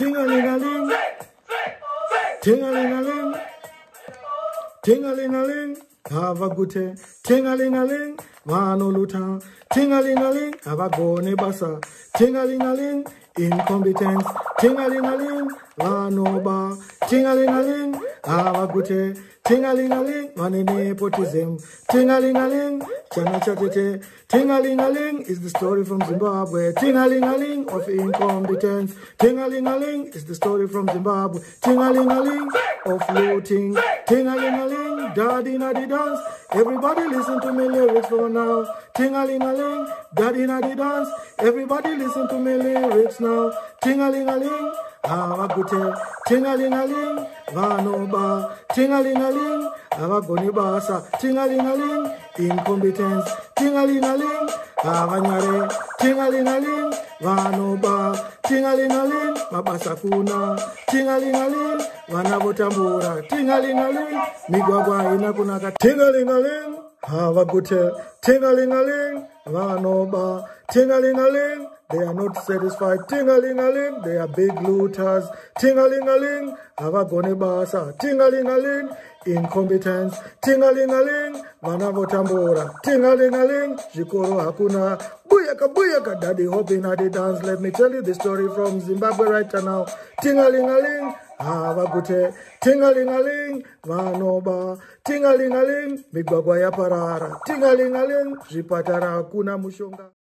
Ting-a-ling-a-ling. Ting-a-ling-a-ling. Ting-a-ling-a-ling. Havagute. Ting-a-ling-a-ling. Vanoluta. Ting-a-ling-a-ling. Havagone basa. Ting-a-ling-a-ling. Incompetence. Ting-a-ling-a-ling. Vanoba. Ting-a-ling-a-ling. Havagute. Ting-a-ling-a-ling. Vane nepotism. Ting-a-ling-a-ling. Chana chatete. Ting-a-ling-a-ling is the story from Zimbabwe. Ting-a-ling-a-ling of incompetence. Ting-a-ling-a-ling is the story from Zimbabwe. Ting-a-ling-a-ling of looting. Ting-a-ling-a-ling, daddy naddy dance. Everybody listen to me lyrics for now. Ting-a-ling-a-ling, daddy naddy dance. Everybody listen to me lyrics now. Ting-a-ling-a-ling, avagute. Ting-a-ling-a-ling, vanoba. Ting-a-ling-a-ling, avagoni basa. Ting-a-ling-a-ling, incompetence. Ting-a-ling-a-ling, avanyare. Ting-a-ling-a-ling, vanoba. Ting-a-ling-a-ling, mabasa kuna. Ting-a-ling-a-ling, vana votambura. Ting-a-ling-a-ling, migwagwa haina kunaka. Ting-a-ling-a-ling, havagute. Ting-a-ling-a-ling, vanoba. Ting-a-ling-a-ling, they are not satisfied. Ting-a-ling-a-ling, they are big looters. Ting-a-ling-a-ling, havagone basa. Ting-a-ling-a-ling, incompetence. Ting-a-ling-a-ling, vana votambura. Ting-a-ling-a-ling, zvikoro hakuna. Buyaka, buyaka, daddy hopping at the dance. Let me tell you the story from Zimbabwe right now. Ting-a-ling-a-ling, havagute. Ting-a-ling-a-ling, vanoba. Ting-a-ling-a-ling, migwagwa yaparara. Ting-a-ling-a-ling, zvipatara hakuna mushonga.